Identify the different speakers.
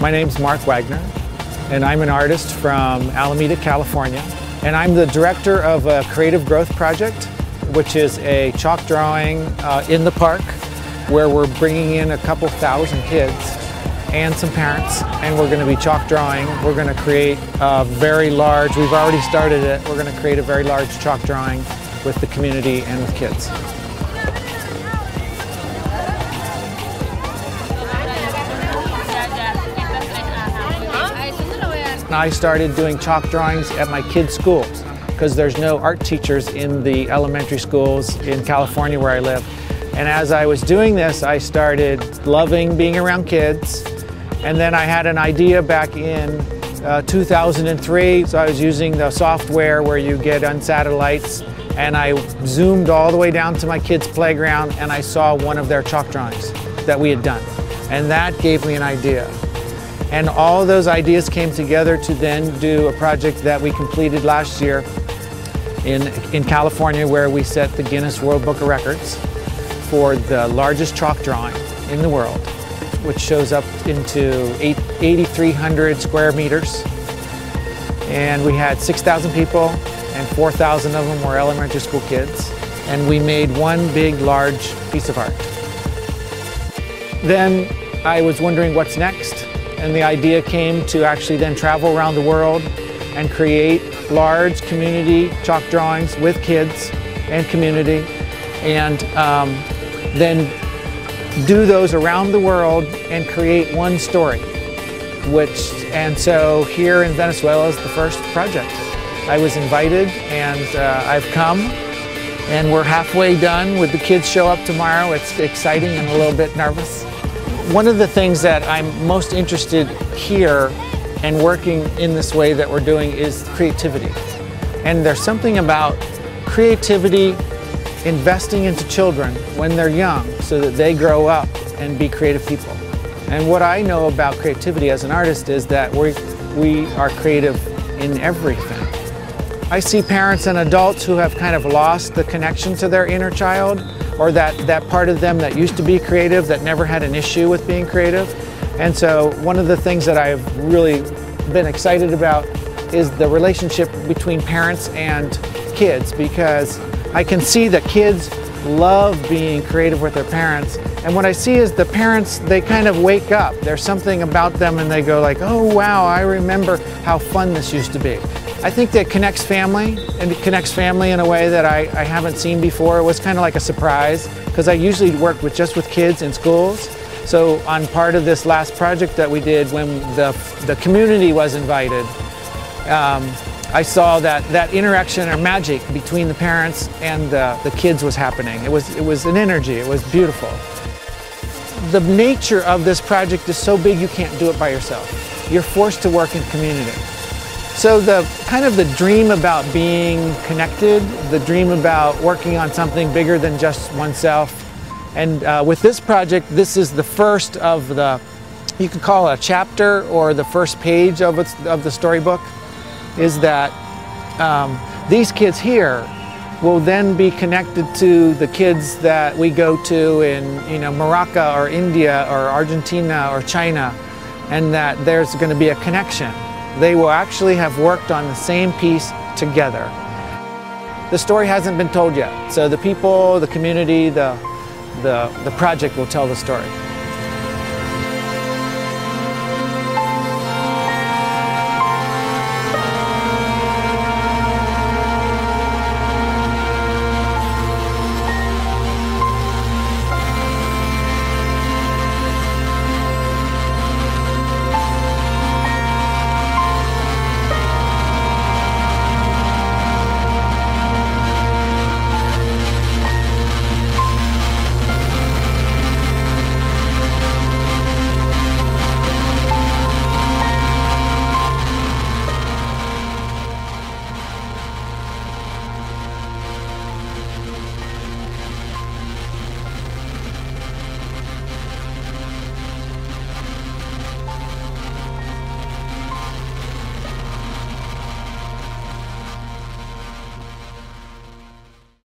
Speaker 1: My name's Mark Wagner, and I'm an artist from Alameda, California. And I'm the director of a creative growth project, which is a chalk drawing uh, in the park where we're bringing in a couple thousand kids and some parents, and we're going to be chalk drawing. We're going to create a very large, we've already started it, we're going to create a very large chalk drawing with the community and with kids. I started doing chalk drawings at my kids' schools because there's no art teachers in the elementary schools in California where I live. And as I was doing this, I started loving being around kids. And then I had an idea back in uh, 2003. So I was using the software where you get on satellites and I zoomed all the way down to my kids' playground and I saw one of their chalk drawings that we had done. And that gave me an idea. And all those ideas came together to then do a project that we completed last year in, in California where we set the Guinness World Book of Records for the largest chalk drawing in the world, which shows up into 8,300 square meters. And we had 6,000 people and 4,000 of them were elementary school kids. And we made one big, large piece of art. Then I was wondering what's next and the idea came to actually then travel around the world and create large community chalk drawings with kids and community and um, then do those around the world and create one story which and so here in Venezuela is the first project. I was invited and uh, I've come and we're halfway done with the kids show up tomorrow. It's exciting and a little bit nervous one of the things that I'm most interested here and working in this way that we're doing is creativity. And there's something about creativity investing into children when they're young so that they grow up and be creative people. And what I know about creativity as an artist is that we, we are creative in everything. I see parents and adults who have kind of lost the connection to their inner child or that, that part of them that used to be creative that never had an issue with being creative. And so one of the things that I've really been excited about is the relationship between parents and kids because I can see that kids love being creative with their parents. And what I see is the parents, they kind of wake up. There's something about them and they go like, oh wow, I remember how fun this used to be. I think that connects family, and it connects family in a way that I, I haven't seen before. It was kind of like a surprise, because I usually work with just with kids in schools. So on part of this last project that we did when the, the community was invited, um, I saw that that interaction or magic between the parents and the, the kids was happening. It was, it was an energy, it was beautiful. The nature of this project is so big you can't do it by yourself. You're forced to work in community. So the kind of the dream about being connected, the dream about working on something bigger than just oneself. And uh, with this project, this is the first of the, you could call it a chapter or the first page of, of the storybook, is that um, these kids here will then be connected to the kids that we go to in you know Morocco or India or Argentina or China and that there's going to be a connection they will actually have worked on the same piece together. The story hasn't been told yet, so the people, the community, the, the, the project will tell the story.